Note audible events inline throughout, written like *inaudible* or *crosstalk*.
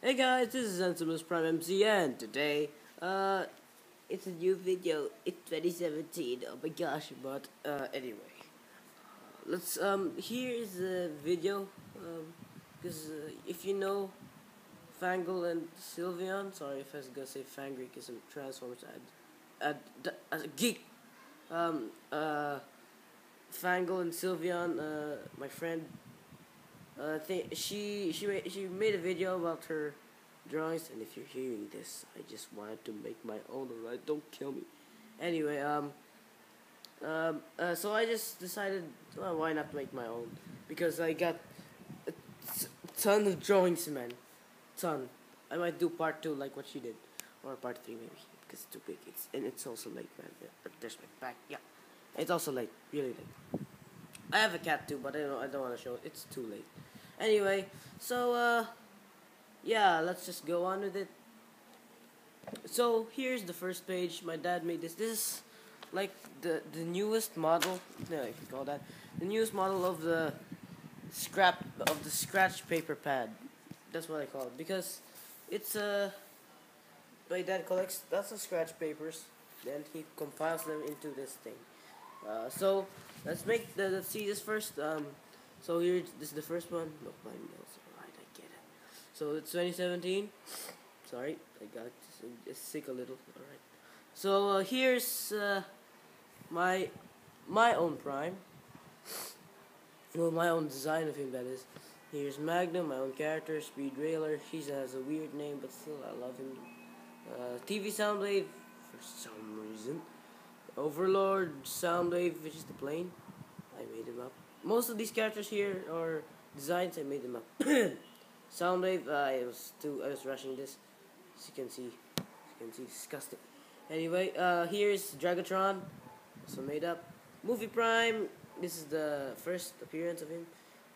Hey guys, this is Enzomus Prime MC and today, uh, it's a new video. It's 2017, oh my gosh, but, uh, anyway. Let's, um, here is a video, um, because uh, if you know Fangle and Sylveon, sorry if I was gonna say Fangry because I'm Transformers, I'd, I'd, as a geek, um, uh, Fangle and Sylveon, uh, my friend uh, she she made she made a video about her drawings, and if you're hearing this, I just wanted to make my own. Don't kill me. Anyway, um, um, uh, so I just decided, well, why not make my own? Because I got a ton of drawings, man, ton. I might do part two like what she did, or part three maybe, because it's too big. It's and it's also late, man. There's my back. Yeah, it's also late, really late. I have a cat too, but I don't I don't want to show it. It's too late. Anyway, so uh yeah, let's just go on with it. So here's the first page. My dad made this. This is like the the newest model. No, if you call that the newest model of the scrap of the scratch paper pad. That's what I call it because it's uh my dad collects lots of scratch papers. Then he compiles them into this thing. Uh, so let's make the let's see this first. Um, so here this is the first one. I get it. So it's 2017. Sorry, I got sick a little. Alright. So uh, here's uh, my my own prime. Well, my own design of him that is. Here's Magnum, my own character, Speed Railer. He has a weird name, but still I love him. Uh, TV Soundwave, for some reason. Overlord, Soundwave, which is the plane. I made him up. Most of these characters here are designs. I made them up. *coughs* Soundwave, uh, I was too. I was rushing this. As you can see, you can see, disgusting. Anyway, uh, here's Dragatron, also made up. Movie Prime. This is the first appearance of him.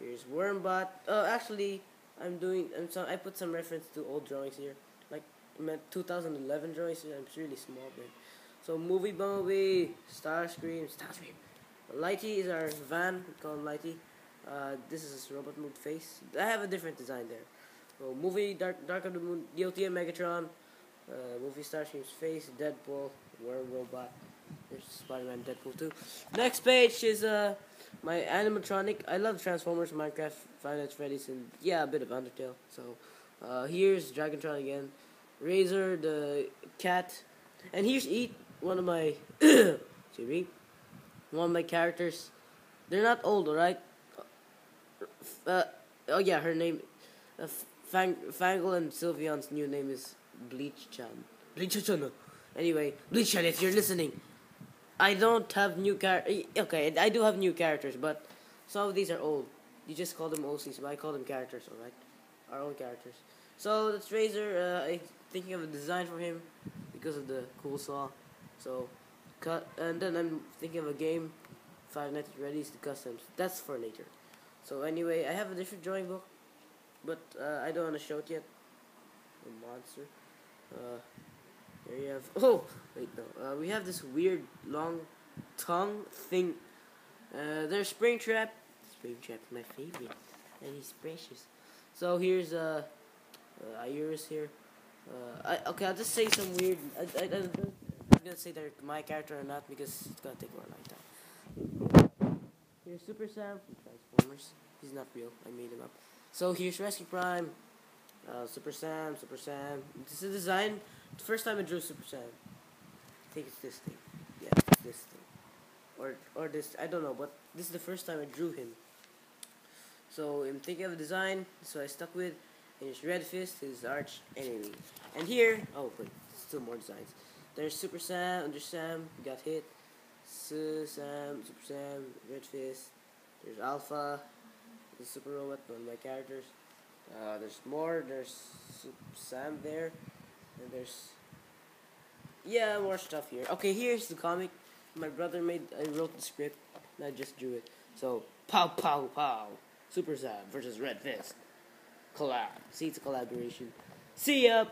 Here's Wormbot. Oh, actually, I'm doing. I'm so I put some reference to old drawings here, like 2011 drawings. I'm really small, man. So movie Bumblebee, Starscream, Starscream. Lighty is our van. We call him Lighty. Uh, this is his robot mood face. I have a different design there. Movie Dark Dark of the Moon, DOTM Megatron. Uh, movie Starscream's face, Deadpool, Worm Robot. There's Spider-Man, Deadpool too. Next page is uh my animatronic. I love Transformers, Minecraft, Nights Freddy's, and yeah, a bit of Undertale. So uh, here's Dragantron again. Razor, the cat, and here's Eat, one of my *coughs* excuse me, one of my characters. They're not old, right? Uh, oh yeah, her name, uh, Fang, Fangle and Sylveon's new name is Bleach Chan. Bleach Chan. Anyway, Bleach Chan, if you're listening, I don't have new char. Okay, I do have new characters, but some of these are old. You just call them OCs, but I call them characters, alright? Our own characters. So that's Razor. Uh, I'm thinking of a design for him because of the cool saw. So cut, and then I'm thinking of a game, Five Nights at Freddy's, the customs. That's for later. So anyway, I have a different drawing book, but uh, I don't want to show it yet. A monster. Uh, there you have. Oh wait, no. Uh, we have this weird long tongue thing. Uh, there's Springtrap. Springtrap, my favorite, and he's precious. So here's uh, uh Iris here. Uh, I, okay, I'll just say some weird. I, I, gonna say they're my character or not because it's gonna take more long time. Here's Super Sam from Transformers. He's not real. I made him up. So here's Rescue Prime. Uh, Super Sam, Super Sam. This is design. The first time I drew Super Sam. I think it's this thing. Yeah, it's this thing. Or or this. I don't know, but this is the first time I drew him. So I'm thinking of a design, so I stuck with. And it's Red Fist, his arch enemy. And here, oh, but still more designs. There's Super Sam, Under Sam, got hit. Su Sam, Super Sam, Red Fist. There's Alpha, the Super Robot, one of my characters. Uh, there's more. There's Super Sam there, and there's yeah more stuff here. Okay, here's the comic. My brother made. I wrote the script, and I just drew it. So pow pow pow, Super Sam versus Red Fist. Collab. See, it's a collaboration. See ya.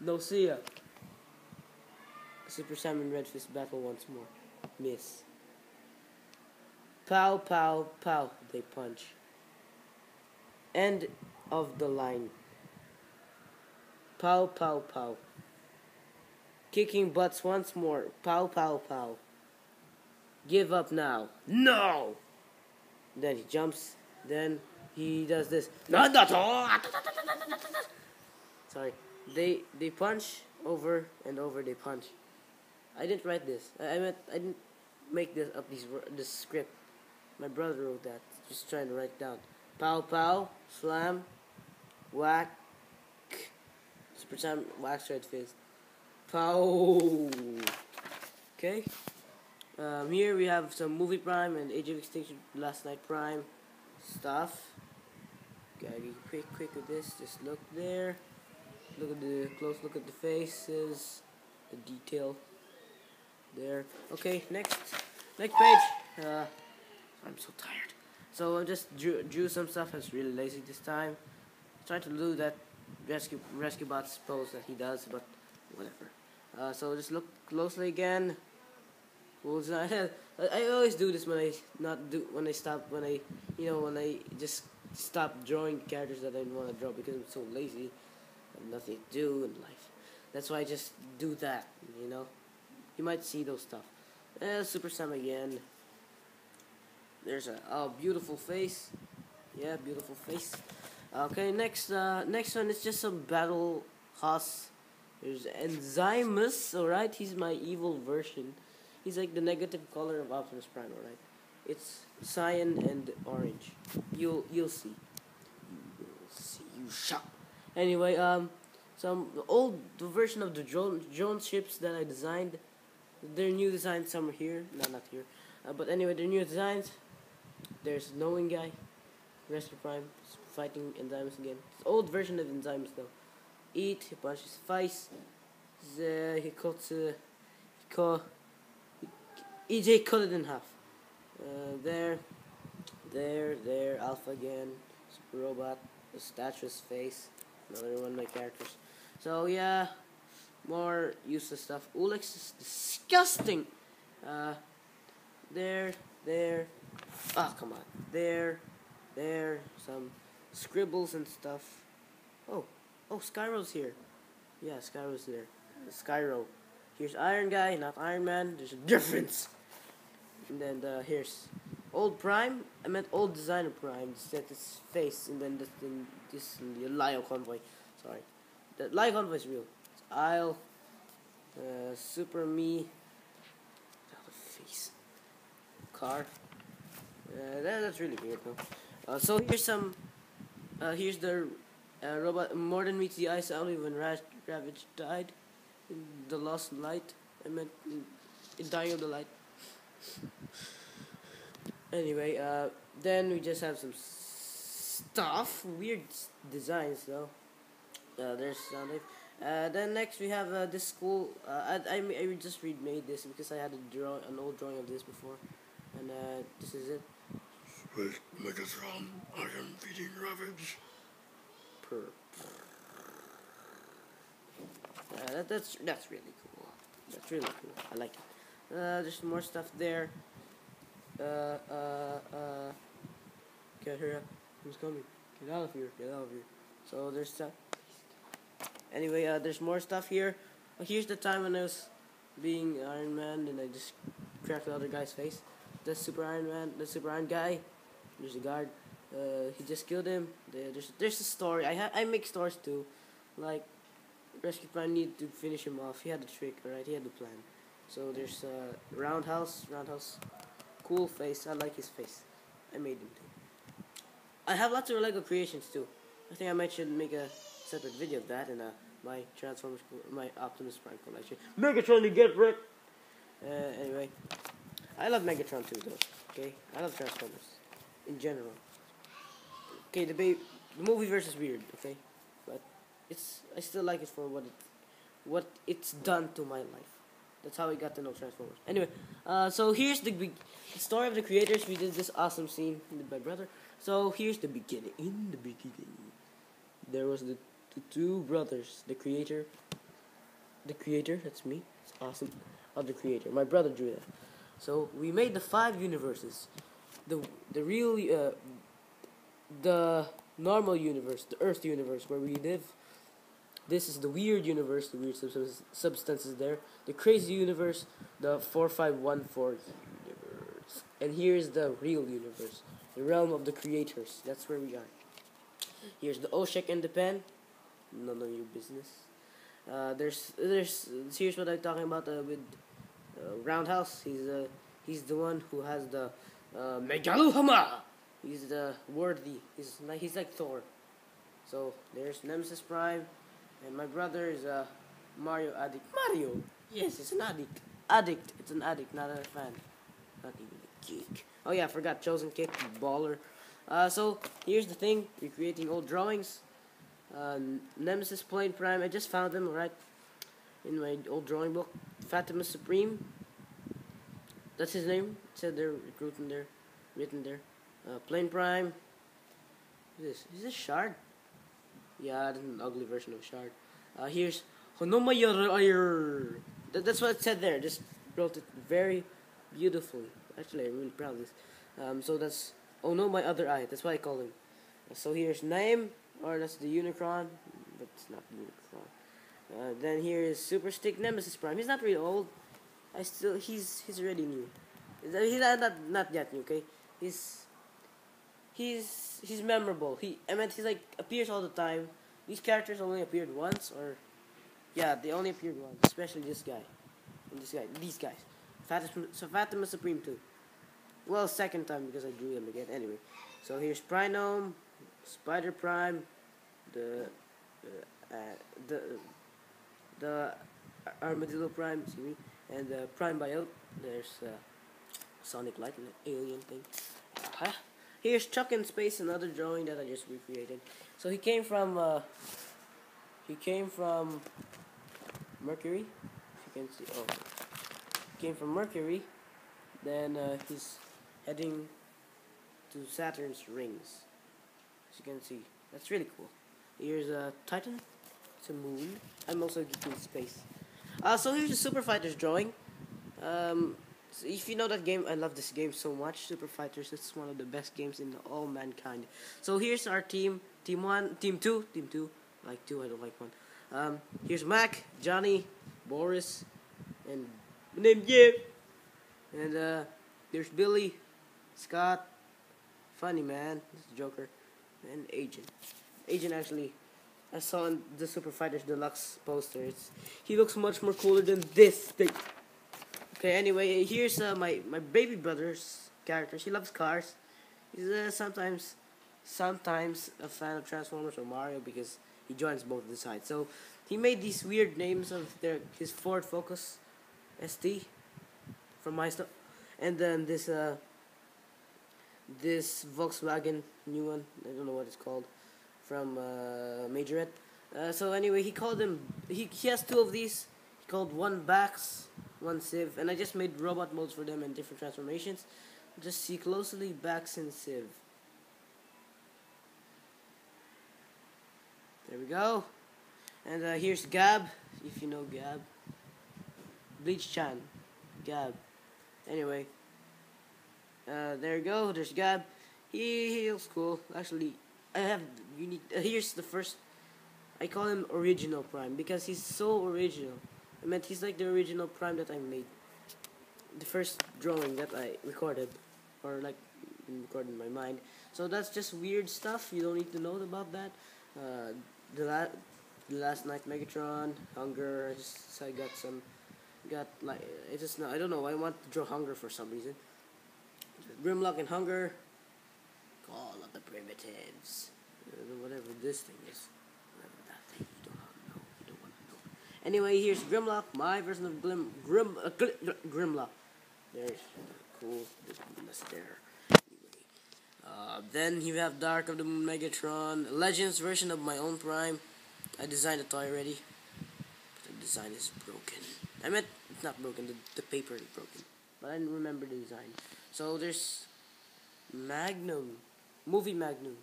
No, see ya. Super Sam and Red Fist battle once more. Miss. Pow, pow, pow. They punch. End of the line. Pow, pow, pow. Kicking butts once more. Pow, pow, pow. Give up now. No! Then he jumps. Then he does this. Sorry. They they punch over and over. They punch. I didn't write this. I, I meant I didn't make this up. These this script. My brother wrote that. Just trying to write down. Pow pow, slam, whack. Super time, wax red fist. Pow. Okay. Um, here we have some movie prime and Age of Extinction Last Knight prime stuff. Gotta be quick, quick with this. Just look there. Look at the close look at the faces, the detail there. Okay, next, next page. Uh, I'm so tired. So I just drew, drew some stuff. I was really lazy this time. Trying to do that rescue rescue bots pose that he does, but whatever. Uh, so just look closely again. *laughs* I, I always do this when I not do when I stop when I you know when I just stop drawing characters that I want to draw because I'm so lazy. Have nothing to do in life. That's why I just do that. You know, you might see those stuff. Uh, Super Sam again. There's a oh, beautiful face. Yeah, beautiful face. Okay, next uh, next one is just some battle hoss. There's Enzomus, alright? He's my evil version. He's like the negative color of Optimus Prime, alright? It's cyan and orange. You'll you'll see. You will see. You shall. Anyway, um, some old version of the drone drone ships that I designed. Their new designs, some are here, no, not here. Uh, but anyway, their new designs. There's Knowing Guy, Rescue Prime, fighting Enzomus again. It's old version of Enzomus though. Eat, he punches face. Uh, he cuts, uh, he cut, EJ cut it in half. Uh, there, there, there, Alpha again, Super Robot, the statue's face, another one of my characters. So yeah, more useless stuff. Ulex is disgusting. Uh, there, there, Ah, oh, come on. There, there, some scribbles and stuff. Oh, oh, Skyro's here. Yeah, Skyro's there. Skyro. Here's Iron Guy, not Iron Man. There's a difference. And then uh, here's old Prime. I meant old Designer Prime. Set his face, and then this, this Lio Convoy. Sorry, the Lio Convoy is real. Isle, uh, Super Me. face. Car. Uh, that, that's really weird though. Uh, so here's some. Uh, here's the uh, robot Mordin meets the ice alley when Ra Ravage died. The lost light. I meant in dying of the light. Anyway, uh, then we just have some stuff. Weird designs though. Uh, there's sound uh, then next we have uh, this school. Uh, I, I I just remade this because I had a draw an old drawing of this before, and uh, this is it. Megatron, I am feeding Ravage. Per. Uh, that, that's that's really cool. That's really cool. I like it. Uh, there's more stuff there. Uh, uh, uh. Get her up. Who's coming? Get out of here. Get out of here. So there's stuff. Anyway, uh, there's more stuff here. Uh, here's the time when I was being Iron Man and I just cracked the other guy's face. The Super Iron Man, the Super Iron guy. There's a guard. Uh, he just killed him. There's there's a story. I ha- I make stories too, like Rescue Plan needed to finish him off. He had the trick, right? He had the plan. So there's uh, Roundhouse. Roundhouse, cool face. I like his face. I made him too. I have lots of Lego creations too. I think I might should make a separate video of that in uh, my Transformers, my Optimus Prime collection. Megatron you get wrecked. Uh, anyway, I love Megatron too, though. Okay, I love Transformers in general. Okay, the baby, the movie versus weird. Okay, but it's I still like it for what it, what it's done to my life. That's how I got to know Transformers. Anyway, uh, so here's the, the story of the creators. We did this awesome scene with my brother. So here's the beginning. In the beginning, there was the, the two brothers. The creator. The creator. That's me. It's awesome. Of the creator. My brother drew that. So we made the five universes the the real uh, the normal universe, the Earth universe where we live, This is the weird universe, the weird substance, substances there. The crazy universe, the 4514 universe. And here's the real universe, the realm of the creators. That's where we are. Here's the Oshek and the pen. None of your business. Uh, there's there's here's what I'm talking about uh, with uh, Roundhouse. He's uh, he's the one who has the uh, Megalohama. He's the worthy. He's like he's like Thor. So there's Nemesis Prime, and my brother is a Mario addict. Mario. Yes, it's an addict. Addict. It's an addict, not a fan. Not even a geek. Oh yeah, I forgot. Chosen Kick, baller. Uh, so here's the thing. We're creating old drawings. Uh, Nemesis Plane Prime. I just found them right in my old drawing book. Fatima Supreme. That's his name. It said there, written there, written there. Uh, Plane Prime. Is this? Is this Shard? Yeah, that's an ugly version of Shard. Uh, here's Honomayarayer. That, that's what it said there. Just wrote it very beautifully. Actually, I'm really proud of this. Um, so that's oh no, my other eye. That's what I call him. So here's name, or that's the Unicron, but it's not the Unicron. Uh, then here is Super Stick Nemesis Prime. He's not really old. I still he's he's already new. He's not not, not yet new. Okay, he's he's he's memorable. He I mean he's like appears all the time. These characters only appeared once, or yeah, they only appeared once. Especially this guy, and this guy, these guys. Fatima, so Fatima Supreme too. Well, second time because I drew them again. Anyway, so here's Prinome, Spider Prime, the uh, the the Armadillo Prime, excuse me, and the Prime Biote. There's uh, Sonic Light, an alien thing. Uh, here's Chuck in Space, another drawing that I just recreated. So he came from uh, he came from Mercury. If you can see, oh, he came from Mercury. Then uh, he's heading to Saturn's rings. As you can see, that's really cool. Here's a Titan. It's a moon. I'm also geeking space. Uh, so here's a Super Fighters drawing. Um, so if you know that game, I love this game so much. Super Fighters, it's one of the best games in all mankind. So here's our team. Team 1, Team 2, Team 2. Like 2, I don't like 1. Um, here's Mac, Johnny, Boris, and name Jim. And uh, there's Billy, Scott, Funny Man, this is Joker, and Agent. Agent actually, I saw in the Super Fighters Deluxe poster. It's, he looks much more cooler than this thing. Okay, anyway, here's uh, my my baby brother's character. He loves cars. He's uh, sometimes sometimes a fan of Transformers or Mario because he joins both the sides. So he made these weird names of their his Ford Focus ST from my stuff, and then this uh this Volkswagen new one. I don't know what it's called from uh, Majorette. Uh, so anyway, he called them. He he has two of these. He called one Bax, one Civ, and I just made robot modes for them and different transformations. Just see closely Bax and Civ. There we go. And uh, here's Gab, if you know Gab. Bleach Chan. Gab. Anyway. Uh, there you go. There's Gab. He, he looks cool. Actually, I have unique. Uh, here's the first. I call him original Prime because he's so original. I meant he's like the original Prime that I made. The first drawing that I recorded, or like recorded in my mind. So that's just weird stuff. You don't need to know about that. Uh, the la- the Last Knight Megatron, Hunger. I just I got some, got like it's just not. I don't know. I want to draw Hunger for some reason. Grimlock and Hunger. Call of the primitives. Uh, whatever this thing is. Whatever that thing. You don't know. You don't want to know. Anyway, here's Grimlock. My version of Glim Grim uh, Grimlock. There's cool. There. Uh, then you have Dark of the Megatron, Legends version of my own Prime. I designed a toy already. But the design is broken. I meant it's not broken, the, the paper is broken. But I didn't remember the design. So there's Magnum. Movie Magnum.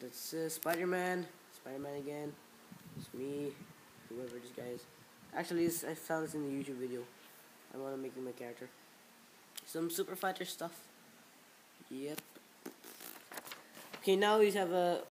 That's uh, Spider Man. Spider Man again. It's me. Whoever this guy is. Actually, this, I found this in the YouTube video. I want to make him my character. Some Super Fighter stuff. Yep. Okay, now we have a